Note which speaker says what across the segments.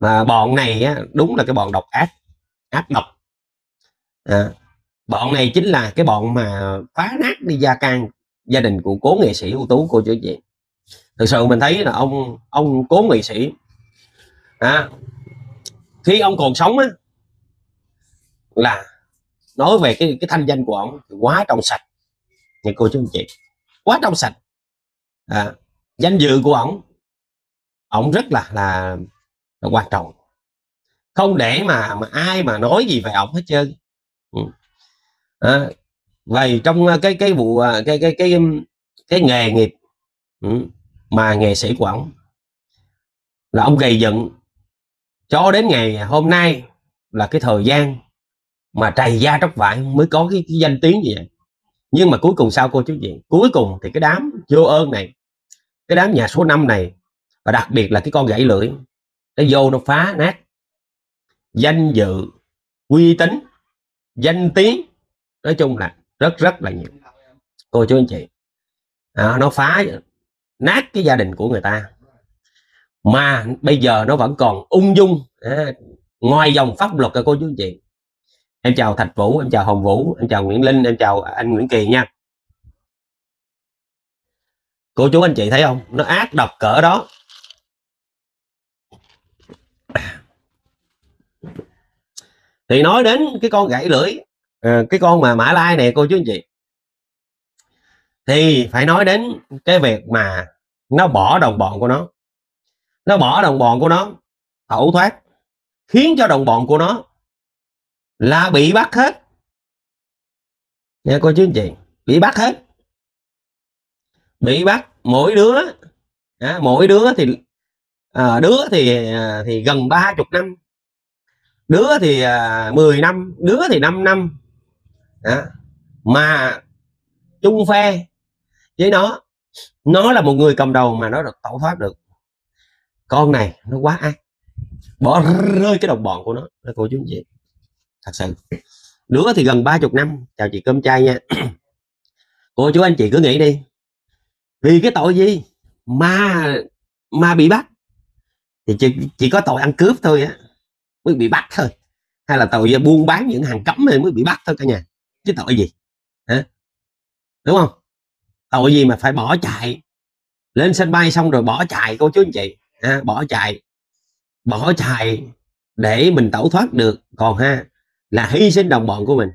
Speaker 1: mà bọn này á, đúng là cái bọn độc ác ác độc. À, bọn này chính là cái bọn mà phá nát đi gia can gia đình của cố nghệ sĩ ưu tú cô chú chị. Thực sự mình thấy là ông ông cố nghệ sĩ à, khi ông còn sống á là nói về cái cái thanh danh của ông thì quá trong sạch như cô chú anh chị. Quá trong sạch. À, danh dự của ông ông rất là là, là quan trọng không để mà mà ai mà nói gì về ông hết trơn ừ. à, vậy trong à, cái cái vụ à, cái cái cái cái, cái nghề nghiệp ừ, mà nghệ sĩ của ổng là ông gầy dựng cho đến ngày hôm nay là cái thời gian mà trầy da tróc vải mới có cái, cái danh tiếng gì vậy nhưng mà cuối cùng sao cô chú gì? cuối cùng thì cái đám vô ơn này cái đám nhà số 5 này và đặc biệt là cái con gãy lưỡi nó vô nó phá nát. Danh dự uy tín danh tiếng nói chung là rất rất là nhiều. Cô chú anh chị à, nó phá nát cái gia đình của người ta. Mà bây giờ nó vẫn còn ung dung à, ngoài dòng pháp luật cơ cô chú anh chị. Em chào thạch vũ em chào hồng vũ em chào nguyễn linh em chào anh nguyễn kỳ nha. Cô chú anh chị thấy không? Nó ác độc cỡ đó. Thì nói đến cái con gãy lưỡi à, cái con mà mã lai này cô chú anh chị. Thì phải nói đến cái việc mà nó bỏ đồng bọn của nó. Nó bỏ đồng bọn của nó tẩu thoát khiến cho đồng bọn của nó là bị bắt hết. Nha cô chú anh chị bị bắt hết. Bị bắt mỗi đứa à, mỗi đứa thì à, đứa thì à, thì gần ba chục năm đứa thì à, 10 năm đứa thì 5 năm. Đó. mà chung phe với nó nó là một người cầm đầu mà nó được tẩu thoát được. Con này nó quá ác. Bỏ rơi cái đồng bọn của nó là cô chú anh chị. Thật sự. Đứa thì gần ba chục năm. Chào chị cơm chay nha. Cô chú anh chị cứ nghĩ đi. Vì cái tội gì mà mà bị bắt thì chỉ, chỉ có tội ăn cướp thôi á mới bị bắt thôi. Hay là tội buôn bán những hàng cấm này mới bị bắt thôi cả nhà. Chứ tội gì? Hả? Đúng không? Tội gì mà phải bỏ chạy? Lên sân bay xong rồi bỏ chạy cô chú anh chị. Ha, bỏ chạy. Bỏ chạy để mình tẩu thoát được. Còn ha là hy sinh đồng bọn của mình.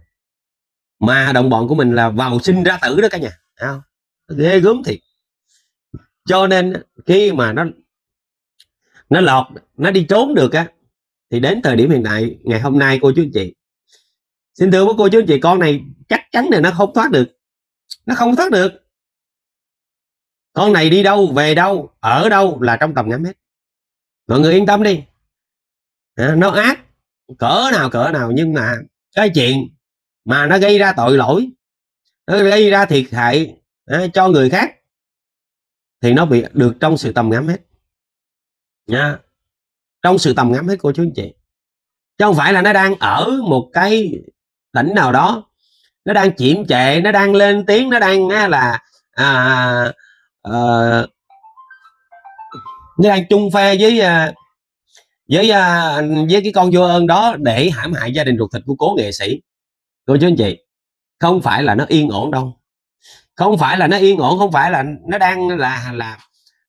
Speaker 1: Mà đồng bọn của mình là vào sinh ra tử đó cả nhà. Không? Ghê gớm thiệt. Cho nên khi mà nó nó lọt nó đi trốn được á thì đến thời điểm hiện tại ngày hôm nay cô chú anh chị xin thưa với cô chú anh chị con này chắc chắn là nó không thoát được. Nó không thoát được. Con này đi đâu về đâu ở đâu là trong tầm ngắm hết. Mọi người yên tâm đi. À, nó ác cỡ nào cỡ nào nhưng mà cái chuyện mà nó gây ra tội lỗi nó gây ra thiệt hại à, cho người khác thì nó bị được trong sự tầm ngắm hết. Nha trong sự tầm ngắm hết cô chú anh chị. Chứ không phải là nó đang ở một cái tỉnh nào đó. Nó đang chiếm trệ nó đang lên tiếng nó đang là à, à, nó đang chung phe với à, với à, với cái con vô ơn đó để hãm hại gia đình ruột thịt của cố nghệ sĩ. Cô chú anh chị không phải là nó yên ổn đâu. Không phải là nó yên ổn không phải là nó đang là là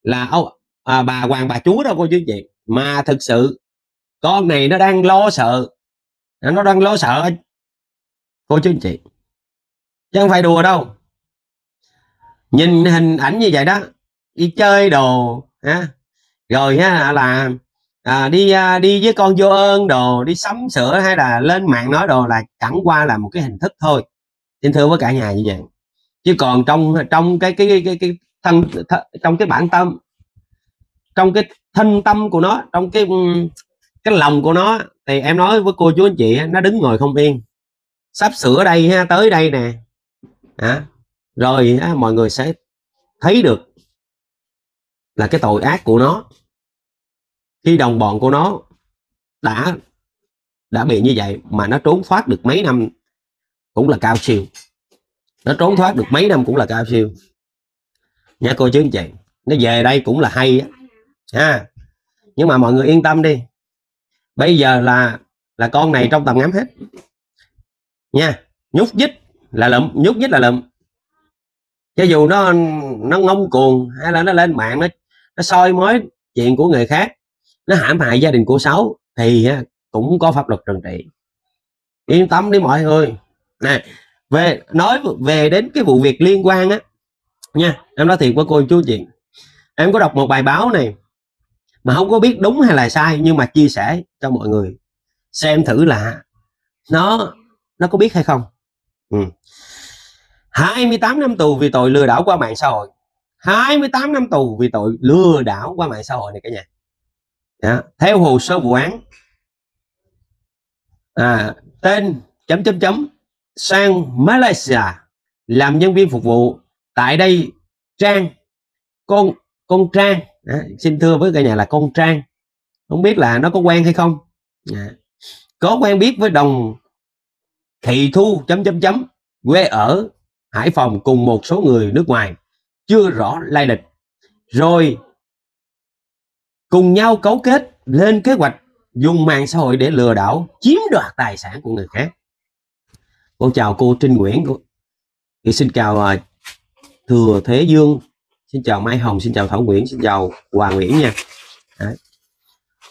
Speaker 1: là ô, à, bà hoàng bà chúa đâu cô chú anh chị mà thực sự con này nó đang lo sợ. Nó đang lo sợ cô chú anh chị. Chứ không phải đùa đâu. Nhìn hình ảnh như vậy đó đi chơi đồ ha. Rồi ha là à, đi à, đi với con vô ơn đồ đi sắm sửa hay là lên mạng nói đồ là chẳng qua là một cái hình thức thôi. Xin thưa với cả nhà như vậy. Chứ còn trong trong cái cái cái cái, cái thân th, trong cái bản tâm trong cái thân tâm của nó trong cái cái lòng của nó thì em nói với cô chú anh chị nó đứng ngồi không yên. Sắp sửa đây ha tới đây nè. À, rồi á, mọi người sẽ thấy được là cái tội ác của nó. Khi đồng bọn của nó đã đã bị như vậy mà nó trốn thoát được mấy năm cũng là cao siêu. Nó trốn thoát được mấy năm cũng là cao siêu. Nha cô chú anh chị nó về đây cũng là hay á ha. Nhưng mà mọi người yên tâm đi. Bây giờ là là con này trong tầm ngắm hết. Nha, nhúc nhích là lụm, nhúc nhích là lụm. Cho dù nó nó ngông cuồng hay là nó lên mạng, nó nó soi mối chuyện của người khác, nó hãm hại gia đình của sáu, thì cũng có pháp luật trừng trị. Yên tâm đi mọi người. Nè, về, nói về đến cái vụ việc liên quan á. Nha, em nói thiệt với cô chú chị. Em có đọc một bài báo này mà không có biết đúng hay là sai nhưng mà chia sẻ cho mọi người xem thử là nó nó có biết hay không ừ. 28 năm tù vì tội lừa đảo qua mạng xã hội 28 năm tù vì tội lừa đảo qua mạng xã hội này cả nhà Đó. theo hồ sơ vụ án à, tên chấm chấm chấm sang Malaysia làm nhân viên phục vụ tại đây Trang con con Trang. À, xin thưa với cả nhà là con Trang. Không biết là nó có quen hay không. À, có quen biết với đồng thị thu chấm chấm chấm quê ở Hải Phòng cùng một số người nước ngoài. Chưa rõ lai lịch. Rồi cùng nhau cấu kết lên kế hoạch dùng mạng xã hội để lừa đảo chiếm đoạt tài sản của người khác. Con chào cô Trinh Nguyễn. Thì xin chào uh, Thừa Thế Dương xin chào Mai Hồng xin chào Thảo Nguyễn xin chào Hoàng Nguyễn nha. Đấy.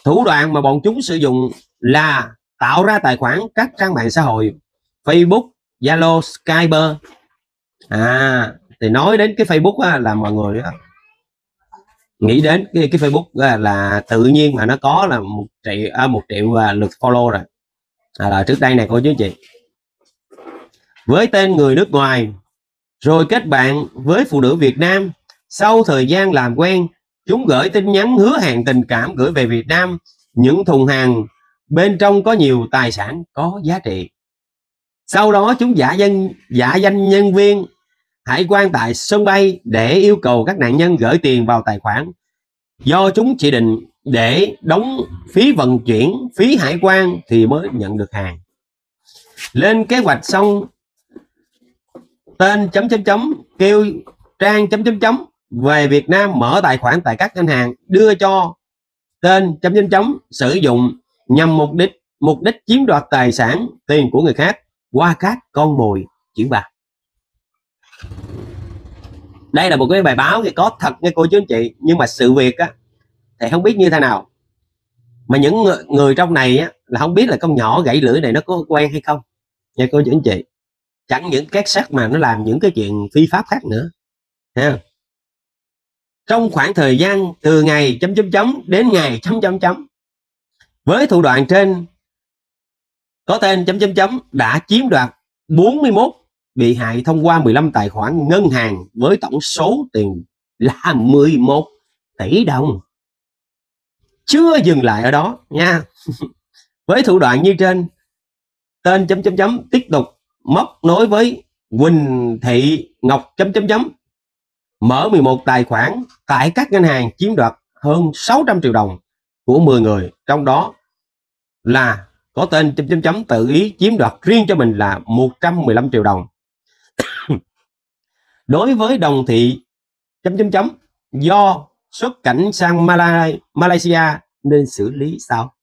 Speaker 1: thủ đoạn mà bọn chúng sử dụng là tạo ra tài khoản các trang mạng xã hội Facebook Zalo Skype. À thì nói đến cái Facebook á, là mọi người á, nghĩ đến cái, cái Facebook á, là tự nhiên mà nó có là một triệu à, một triệu à, lượt follow rồi. À, là trước đây này cô chú chị. Với tên người nước ngoài rồi kết bạn với phụ nữ Việt Nam sau thời gian làm quen, chúng gửi tin nhắn hứa hẹn tình cảm gửi về Việt Nam. Những thùng hàng bên trong có nhiều tài sản, có giá trị. Sau đó chúng giả danh giả danh nhân viên, hải quan tại sân bay để yêu cầu các nạn nhân gửi tiền vào tài khoản. Do chúng chỉ định để đóng phí vận chuyển, phí hải quan thì mới nhận được hàng. Lên kế hoạch xong, tên chấm chấm chấm, kêu trang chấm chấm chấm về Việt Nam mở tài khoản tại các ngân hàng đưa cho tên chấm chấm chấm sử dụng nhằm mục đích mục đích chiếm đoạt tài sản tiền của người khác qua các con mồi chuyển bạc đây là một cái bài báo thì có thật nghe cô chú anh chị nhưng mà sự việc á thì không biết như thế nào. Mà những người, người trong này á, là không biết là con nhỏ gãy lưỡi này nó có quen hay không nha cô chú anh chị. Chẳng những các xác mà nó làm những cái chuyện phi pháp khác nữa ha trong khoảng thời gian từ ngày chấm chấm chấm đến ngày chấm chấm chấm, với thủ đoạn trên, có tên chấm chấm chấm đã chiếm đoạt 41 bị hại thông qua 15 tài khoản ngân hàng với tổng số tiền là 11 tỷ đồng. Chưa dừng lại ở đó nha. Với thủ đoạn như trên, tên chấm chấm chấm tiếp tục móc nối với Quỳnh Thị Ngọc chấm chấm chấm mở 11 tài khoản tại các ngân hàng chiếm đoạt hơn 600 triệu đồng của 10 người. Trong đó là có tên chấm chấm chấm tự ý chiếm đoạt riêng cho mình là 115 triệu đồng. Đối với đồng thị chấm chấm chấm do xuất cảnh sang Malay, Malaysia nên xử lý sao?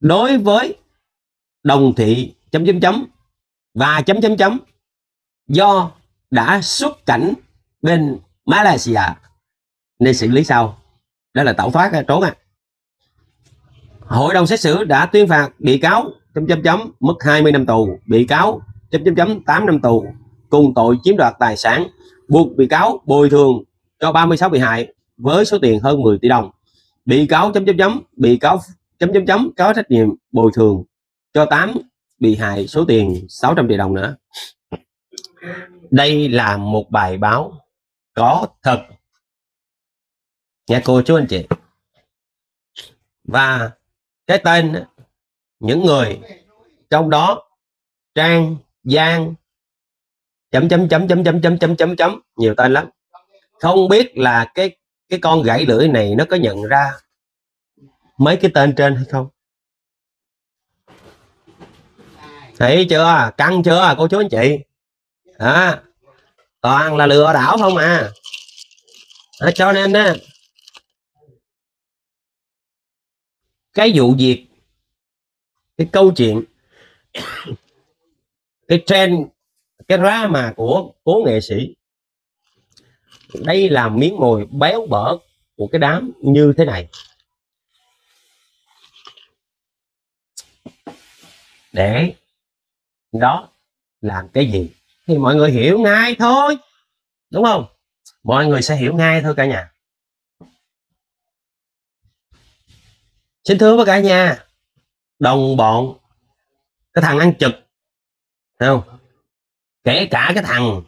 Speaker 1: Đối với đồng thị chấm chấm chấm và chấm chấm chấm do đã xuất cảnh bên Malaysia nên xử lý sau. Đó là tẩu thoát trốn à hội đồng xét xử đã tuyên phạt bị cáo chấm chấm chấm mức 20 năm tù, bị cáo chấm chấm chấm 8 năm tù, cùng tội chiếm đoạt tài sản, buộc bị cáo bồi thường cho 36 bị hại với số tiền hơn 10 tỷ đồng. Bị cáo chấm chấm chấm, bị cáo chấm chấm chấm có trách nhiệm bồi thường cho 8 bị hại số tiền 600 triệu đồng nữa. Đây là một bài báo có thật. Nha cô chú anh chị. Và cái tên những người trong đó trang giang chấm chấm chấm chấm chấm chấm chấm chấm chấm nhiều tên lắm. Không biết là cái cái con gãy lưỡi này nó có nhận ra mấy cái tên trên hay không? Thấy chưa? Căng chưa cô chú anh chị? À, toàn là lừa đảo không à, à cho nên á cái vụ việc cái câu chuyện cái trend cái drama của cố nghệ sĩ đây là miếng mồi béo bở của cái đám như thế này. Để đó làm cái gì? Thì mọi người hiểu ngay thôi. Đúng không? Mọi người sẽ hiểu ngay thôi cả nhà. Xin thưa với cả nhà, đồng bọn, cái thằng ăn trực, thấy không? Kể cả cái thằng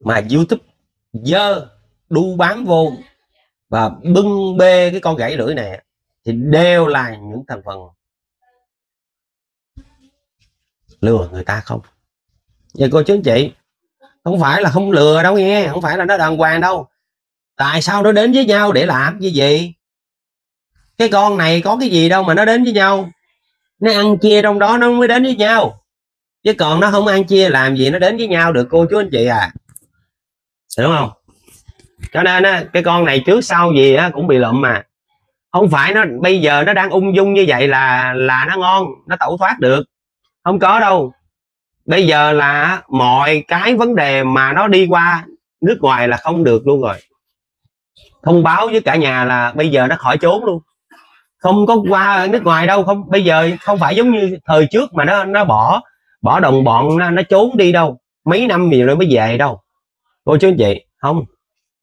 Speaker 1: mà youtube dơ, đu bám vô và bưng bê cái con gãy lưỡi này thì đều là những thành phần lừa người ta không? Vậy cô chú anh chị không phải là không lừa đâu nghe không phải là nó đàng hoàng đâu. Tại sao nó đến với nhau để làm cái gì? Cái con này có cái gì đâu mà nó đến với nhau. Nó ăn chia trong đó nó mới đến với nhau. Chứ còn nó không ăn chia làm gì nó đến với nhau được cô chú anh chị à. Đúng không? Cho nên á, cái con này trước sau gì á, cũng bị lụm mà. Không phải nó bây giờ nó đang ung dung như vậy là là nó ngon nó tẩu thoát được. Không có đâu bây giờ là mọi cái vấn đề mà nó đi qua nước ngoài là không được luôn rồi. Thông báo với cả nhà là bây giờ nó khỏi trốn luôn. Không có qua nước ngoài đâu không bây giờ không phải giống như thời trước mà nó nó bỏ bỏ đồng bọn nó, nó trốn đi đâu. Mấy năm gì rồi mới về đâu. Cô chú anh chị không.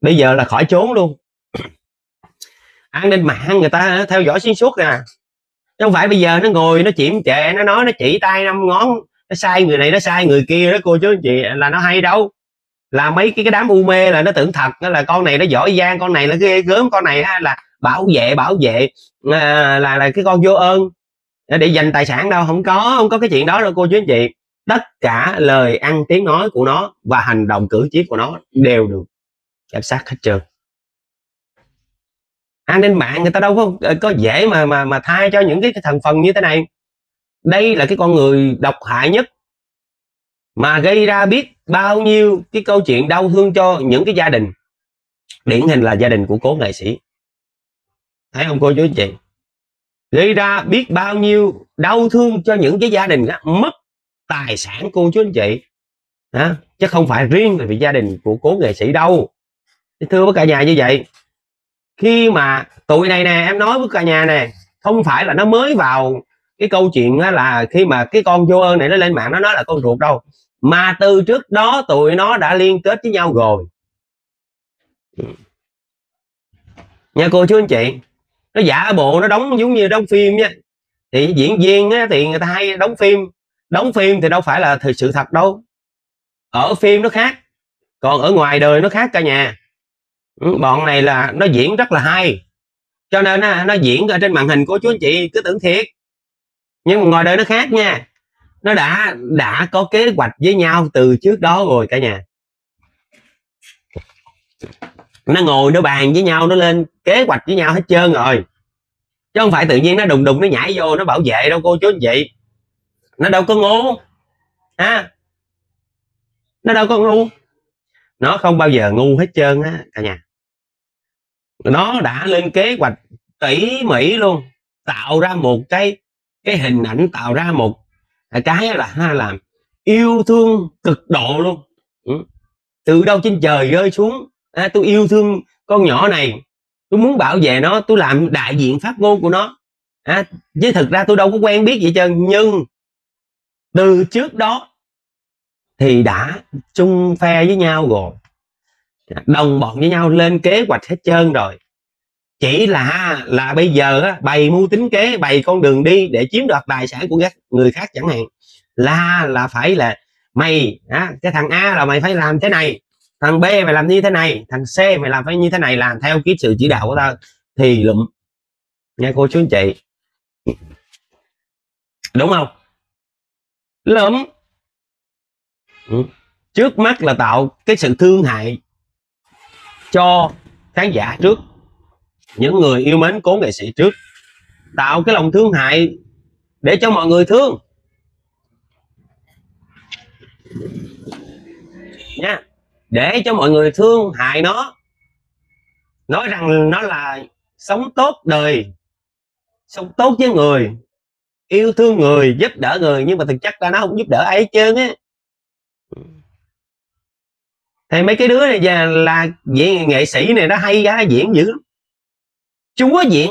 Speaker 1: Bây giờ là khỏi trốn luôn. An ninh mạng người ta theo dõi xuyên suốt à. Chứ không phải bây giờ nó ngồi nó chiểm trệ nó nói nó chỉ tay năm ngón nó sai người này nó sai người kia đó cô chú anh chị là nó hay đâu. Là mấy cái cái đám u mê là nó tưởng thật là con này nó giỏi giang con này là ghê gớm con này là bảo vệ bảo vệ là là, là cái con vô ơn. Để dành tài sản đâu không có không có cái chuyện đó đâu cô chú anh chị. Tất cả lời ăn tiếng nói của nó và hành động cử chỉ của nó đều được giám sát hết trơn. An ninh mạng người ta đâu có có dễ mà mà mà thay cho những cái, cái thành phần như thế này đây là cái con người độc hại nhất mà gây ra biết bao nhiêu cái câu chuyện đau thương cho những cái gia đình. Điển hình là gia đình của cố nghệ sĩ. Thấy không cô chú anh chị? Gây ra biết bao nhiêu đau thương cho những cái gia đình đó, mất tài sản cô chú anh chị. Đó. chứ không phải riêng là vì gia đình của cố nghệ sĩ đâu. Thưa với cả nhà như vậy khi mà tụi này nè em nói với cả nhà nè không phải là nó mới vào cái câu chuyện là khi mà cái con vô ơn này nó lên mạng nó nói là con ruột đâu. Mà từ trước đó tụi nó đã liên kết với nhau rồi. Nha cô chú anh chị nó giả bộ nó đóng giống như đóng phim nha. Thì diễn viên á, thì người ta hay đóng phim. Đóng phim thì đâu phải là thực sự thật đâu. Ở phim nó khác còn ở ngoài đời nó khác cả nhà. Ừ, bọn này là nó diễn rất là hay. Cho nên nó diễn ở trên màn hình của chú anh chị cứ tưởng thiệt nhưng mà ngoài đời nó khác nha. Nó đã đã có kế hoạch với nhau từ trước đó rồi cả nhà. Nó ngồi, nó bàn với nhau, nó lên kế hoạch với nhau hết trơn rồi. Chứ không phải tự nhiên nó đùng đùng nó nhảy vô, nó bảo vệ đâu cô chú anh chị. Nó đâu có ngu. Ha nó đâu có ngu. Nó không bao giờ ngu hết trơn á, cả nhà. Nó đã lên kế hoạch tỉ mỉ luôn, tạo ra một cái cái hình ảnh tạo ra một cái là ha làm yêu thương cực độ luôn. Ừ. từ đâu trên trời rơi xuống à, tôi yêu thương con nhỏ này tôi muốn bảo vệ nó tôi làm đại diện phát ngôn của nó. À, chứ thực ra tôi đâu có quen biết gì trơn nhưng từ trước đó thì đã chung phe với nhau rồi đồng bọn với nhau lên kế hoạch hết trơn rồi chỉ là là bây giờ á, bày mưu tính kế bày con đường đi để chiếm đoạt tài sản của các người khác chẳng hạn. Là là phải là mày á, cái thằng A là mày phải làm thế này thằng B mày làm như thế này thằng C mày làm phải như thế này làm theo cái sự chỉ đạo của tao. Thì lụm. Nghe cô chú anh chị. Đúng không? Lụm. Ừ. trước mắt là tạo cái sự thương hại cho khán giả trước những người yêu mến cố nghệ sĩ trước. Tạo cái lòng thương hại để cho mọi người thương. Nha. Để cho mọi người thương hại nó. Nói rằng nó là sống tốt đời. Sống tốt với người. Yêu thương người giúp đỡ người. Nhưng mà thực chất ra nó không giúp đỡ ai hết trơn á. Thì mấy cái đứa này là, là diễn nghệ sĩ này nó hay giá diễn dữ lắm chúa diện.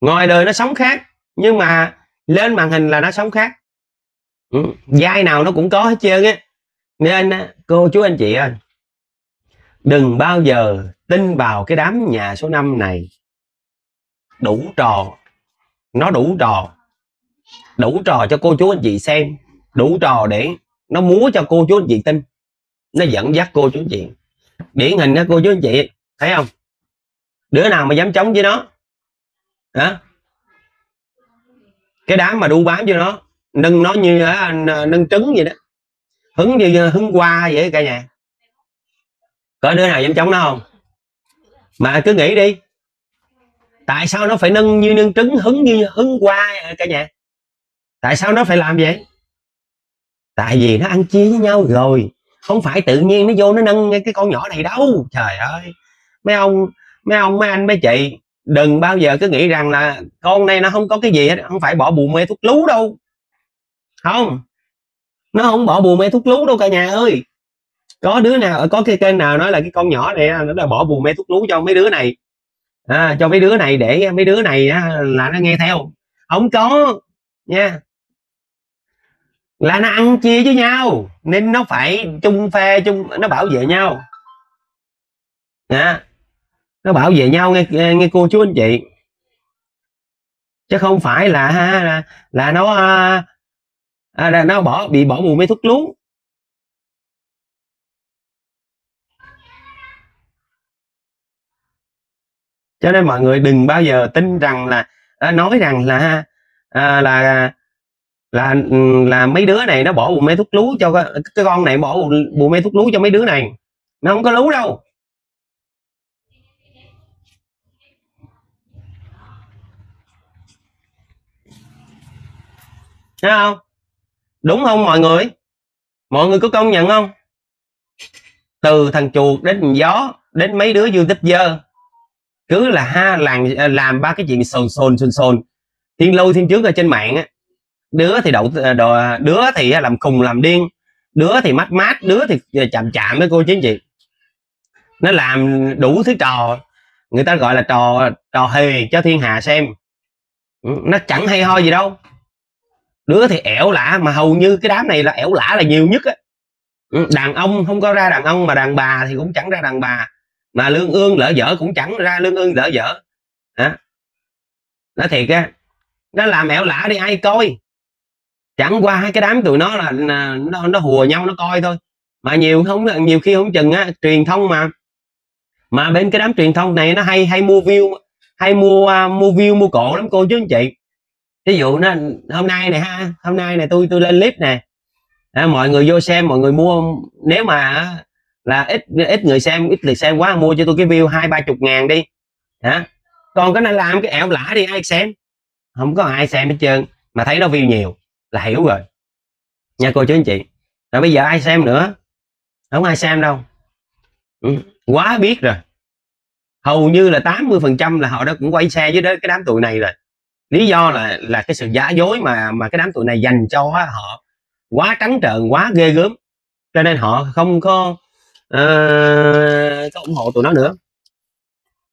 Speaker 1: Ngoài đời nó sống khác, nhưng mà lên màn hình là nó sống khác. Ừ. nào nó cũng có hết trơn á. Nên cô chú anh chị ơi, đừng bao giờ tin vào cái đám nhà số 5 này. Đủ trò, nó đủ trò. Đủ trò cho cô chú anh chị xem. Đủ trò để nó múa cho cô chú anh chị tin. Nó dẫn dắt cô chú anh chị. Điển hình đó cô chú anh chị, thấy không? Đứa nào mà dám chống với nó? Hả? Cái đám mà đu bám cho nó, nâng nó như nâng trứng vậy đó. Hứng như hứng qua vậy cả nhà. Có đứa nào dám chống nó không? Mà cứ nghĩ đi. Tại sao nó phải nâng như nâng trứng, hứng như hứng qua cả nhà? Tại sao nó phải làm vậy? Tại vì nó ăn chia với nhau rồi. Không phải tự nhiên nó vô nó nâng cái con nhỏ này đâu. Trời ơi. Mấy ông mấy ông mấy anh mấy chị đừng bao giờ cứ nghĩ rằng là con này nó không có cái gì hết không phải bỏ bù mê thuốc lú đâu. Không nó không bỏ bù mê thuốc lú đâu cả nhà ơi. Có đứa nào có cái kênh nào nói là cái con nhỏ này nó đã bỏ bù mê thuốc lú cho mấy đứa này? À, cho mấy đứa này để mấy đứa này là nó nghe theo. Không có nha. Là nó ăn chia với nhau nên nó phải chung phe chung nó bảo vệ nhau. Nha nó bảo vệ nhau nghe nghe cô chú anh chị. Chứ không phải là là, là nó à, à, là nó bỏ bị bỏ mù mấy thuốc lú cho nên mọi người đừng bao giờ tin rằng là à, nói rằng là à, là là ừ, là mấy đứa này nó bỏ bù mê thuốc lú cho cái, cái con này bỏ bù, mê thuốc lú cho mấy đứa này. Nó không có lú đâu. Thấy không? Đúng không mọi người? Mọi người có công nhận không? Từ thằng chuột đến thằng gió đến mấy đứa dương tích dơ cứ là ha làm à, làm ba cái chuyện sồn sồn sồn sồn. Thiên lâu thiên trước ở trên mạng á. Đứa thì đậu à, đồ, à, đứa thì làm khùng làm điên. Đứa thì mát mát đứa thì chạm chạm với cô chính chị nó làm đủ thứ trò. Người ta gọi là trò trò hề cho thiên hạ xem. Ừ, nó chẳng hay ho gì đâu đứa thì ẻo lả mà hầu như cái đám này là ẻo lả là nhiều nhất á. Ừ, đàn ông không có ra đàn ông mà đàn bà thì cũng chẳng ra đàn bà. Mà lương ương lỡ dở cũng chẳng ra lương ương lỡ dở. Hả? Nói thiệt á nó làm ẻo lả đi ai coi? Chẳng qua cái đám tụi nó là nó, nó hùa nhau nó coi thôi. Mà nhiều không nhiều khi không chừng á truyền thông mà. Mà bên cái đám truyền thông này nó hay hay mua view hay mua uh, mua view mua cổ lắm cô chú anh chị ví dụ nó hôm nay này ha hôm nay này tôi tôi lên clip nè à, mọi người vô xem mọi người mua nếu mà là ít ít người xem ít lượt xem quá mua cho tôi cái view hai ba chục ngàn đi. Hả còn cái này làm cái ẻo lả đi ai xem? Không có ai xem hết trơn mà thấy nó view nhiều là hiểu rồi. Nha cô chú anh chị. Rồi bây giờ ai xem nữa? Không ai xem đâu. Ừ, quá biết rồi. Hầu như là 80 phần trăm là họ đã cũng quay xe với đó cái đám tụi này rồi lý do là là cái sự giả dối mà mà cái đám tụi này dành cho họ quá trắng trợn quá ghê gớm. Cho nên họ không có uh, có ủng hộ tụi nó nữa.